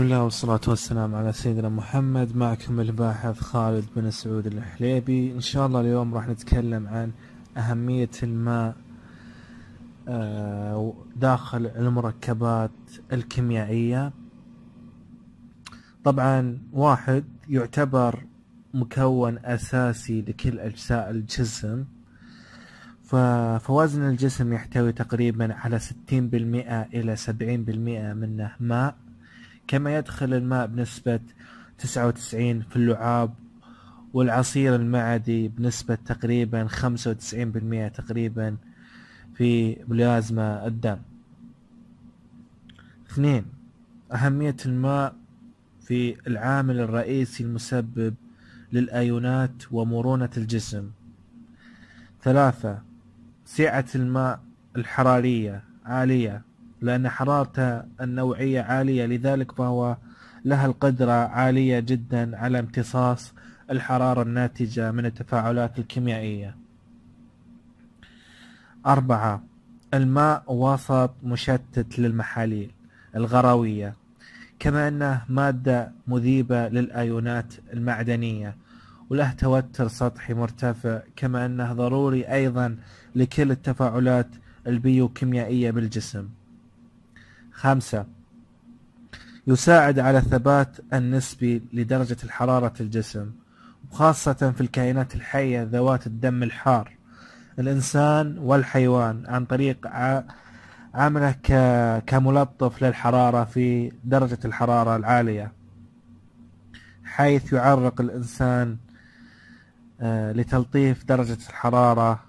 بسم الله والصلاة والسلام على سيدنا محمد. معكم الباحث خالد بن سعود الحليبي. إن شاء الله اليوم راح نتكلم عن أهمية الماء آه، داخل المركبات الكيميائية. طبعا واحد يعتبر مكون أساسي لكل أجزاء الجسم. فوزن الجسم يحتوي تقريبا على ستين بالمئة إلى سبعين بالمئة منه ماء. كما يدخل الماء بنسبة تسعة وتسعين في اللعاب والعصير المعدي بنسبة تقريبا خمسة وتسعين بالمئة تقريبا في بلازما الدم. اثنين أهمية الماء في العامل الرئيسي المسبب للأيونات ومرونة الجسم. ثلاثة سعة الماء الحرارية عالية لأن حرارته النوعية عالية لذلك فهو لها القدرة عالية جدا على امتصاص الحرارة الناتجة من التفاعلات الكيميائية. أربعة الماء وسط مشتت للمحاليل الغروية كما أنه مادة مذيبة للأيونات المعدنية وله توتر سطحي مرتفع كما أنه ضروري أيضا لكل التفاعلات البيوكيميائية بالجسم. خمسة. يساعد على الثبات النسبي لدرجة الحرارة الجسم وخاصة في الكائنات الحية ذوات الدم الحار. الإنسان والحيوان عن طريق عمله كملطف للحرارة في درجة الحرارة العالية حيث يعرق الإنسان آه، لتلطيف درجة الحرارة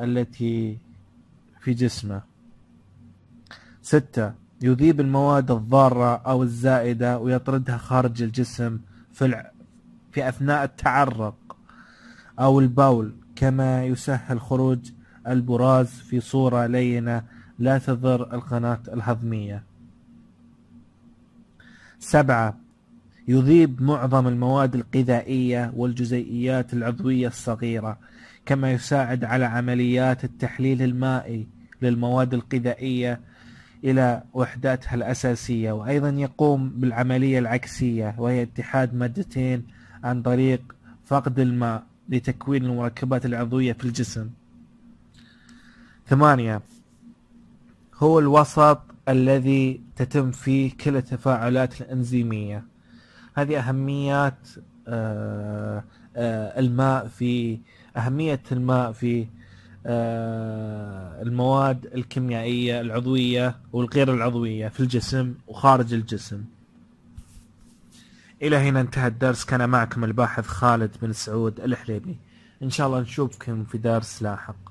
التي في جسمه. ستة. يذيب المواد الضارة أو الزائدة ويطردها خارج الجسم في, الع... في أثناء التعرق أو البول كما يسهل خروج البراز في صورة لينة لا تضر القناة الهضمية. سبعة يذيب معظم المواد الغذائية والجزيئيات العضوية الصغيرة كما يساعد على عمليات التحليل المائي للمواد الغذائية إلى وحداتها الأساسية وأيضا يقوم بالعملية العكسية وهي اتحاد مادتين عن طريق فقد الماء لتكوين المركبات العضوية في الجسم. ثمانية هو الوسط الذي تتم فيه كل التفاعلات الأنزيمية. هذه أهميات آه، آه، الماء في أهمية الماء في المواد الكيميائية العضوية والغير العضوية في الجسم وخارج الجسم. إلى هنا انتهى الدرس. كان معكم الباحث خالد بن سعود الحليبي. إن شاء الله نشوفكم في درس لاحق.